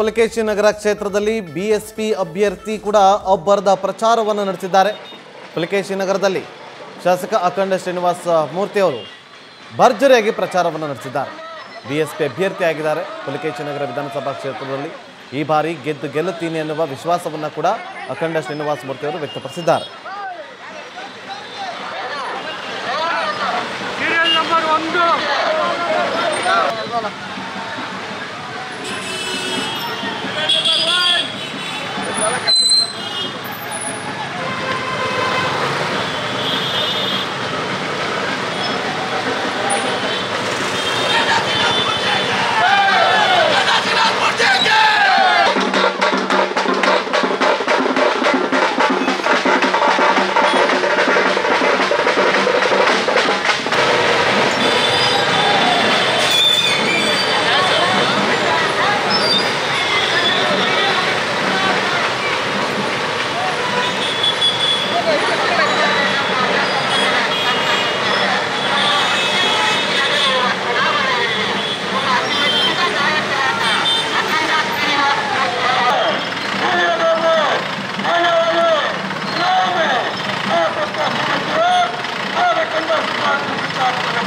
ಪುಲಕೇಶಿ ನಗರ ಕ್ಷೇತ್ರದಲ್ಲಿ ಬಿಎಸ್ಪಿ ಅಭ್ಯರ್ಥಿ ಕೂಡ ಅಬ್ಬರದ ಪ್ರಚಾರವನ್ನು ನಡೆಸಿದ್ದಾರೆ. ಪುಲಕೇಶಿ ನಗರದಲ್ಲಿ ಶಾಸಕ ಅಖಂಡ ಶ್ರೀನಿವಾಸ ಮೂರ್ತಿಯವರು ಭರ್ಜರಿಯಾಗಿ ಪ್ರಚಾರವನ್ನು ನಡೆಸಿದ್ದಾರೆ. ಬಿಎಸ್ಪಿ ಅಭ್ಯರ್ಥಿಯಾಗಿದ್ದಾರೆ ಪುಲಕೇಶಿ ನಗರ ವಿಧಾನಸಭಾ ಕ್ಷೇತ್ರದಲ್ಲಿ ಈ ಬಾರಿ ಗೆದ್ದು ಗೆಲ್ಲುತ್ತೀನಿ ಎನ್ನುವ ವಿಶ್ವಾಸವನ್ನು ಕೂಡ ಅಖಂಡ ಶ್ರೀನಿವಾಸ ಮೂರ್ತಿಯವರು ವ್ಯಕ್ತಪಡಿಸಿದ್ದಾರೆ.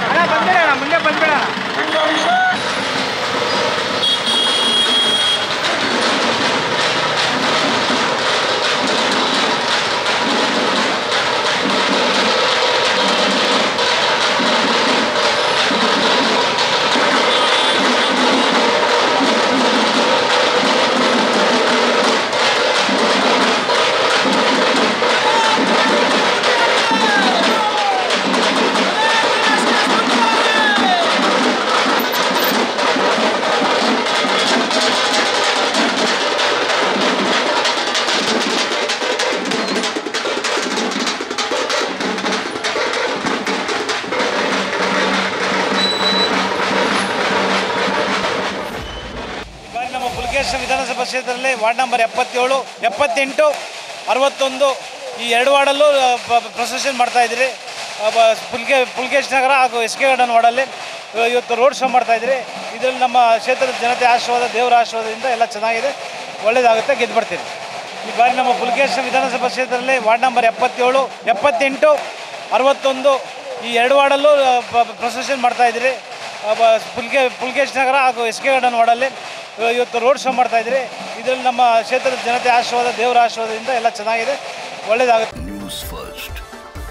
ಅಣ್ಣ ಬಂದ್ಬೇಡ ಅಣ್ಣ ಮುಂದೆ ಬಂದ್ಬೇಡ ಪುಲಕೇಶ್ವರ ವಿಧಾನಸಭಾ ಕ್ಷೇತ್ರದಲ್ಲಿ ವಾರ್ಡ್ ನಂಬರ್ ಎಪ್ಪತ್ತೇಳು ಎಪ್ಪತ್ತೆಂಟು ಅರವತ್ತೊಂದು ಈ ಎರಡು ವಾರ್ಡಲ್ಲೂ ಪ್ರೊಸೆಷನ್ ಮಾಡ್ತಾ ಇದ್ದೀರಿ. ಆ, ಬ- ಪುಲ್ಕೆ ಪುಲ್ಕೇಶ್ ನಗರ ಹಾಗೂ ಎಸ್ ಕೆ ಗಾರ್ಡನ್ ವಾರ್ಡಲ್ಲಿ ಇವತ್ತು ರೋಡ್ ಶೋ ಮಾಡ್ತಾ ಇದ್ದೀರಿ. ಇದರಲ್ಲಿ ನಮ್ಮ ಕ್ಷೇತ್ರದ ಜನತೆ ಆಶೀರ್ವಾದ ದೇವರ ಆಶೀರ್ವಾದದಿಂದ ಎಲ್ಲ ಚೆನ್ನಾಗಿದೆ. ಒಳ್ಳೇದಾಗುತ್ತೆ ಗೆದ್ದು ಬರ್ತೀರಿ. ಈ ಬಾರಿ ನಮ್ಮ ಪುಲ್ಕೇಶ್ ವಿಧಾನಸಭಾ ಕ್ಷೇತ್ರದಲ್ಲಿ ವಾರ್ಡ್ ನಂಬರ್ ಎಪ್ಪತ್ತೇಳು ಎಪ್ಪತ್ತೆಂಟು ಅರವತ್ತೊಂದು ಈ ಎರಡು ವಾರ್ಡಲ್ಲೂ ಪ್ರೊಸೆಷನ್ ಮಾಡ್ತಾ ಇದ್ದೀರಿ. ಆ, ಬ- ಪುಲ್ಕೆ ಪುಲ್ಕೇಶ್ ನಗರ ಹಾಗೂ ಎಸ್ ಕೆ ಗಾರ್ಡನ್ ವಾರ್ಡಲ್ಲಿ ಇವತ್ತು ರೋಡ್ ಶೋ ಮಾಡ್ತಾ ಇದ್ರಿ ಇದರಲ್ಲಿ ನಮ್ಮ ಕ್ಷೇತ್ರದ ಜನತೆ ಆಶೀರ್ವಾದ, ದೇವರ ಆಶೀರ್ವಾದದಿಂದ ಎಲ್ಲ ಚೆನ್ನಾಗಿದೆ. ಒಳ್ಳೇದಾಗುತ್ತೆ. ನ್ಯೂಸ್ ಫಸ್ಟ್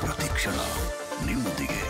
ಪ್ರತಿಕ್ಷಣ ನಿಮ್ಮೊಂದಿಗೆ.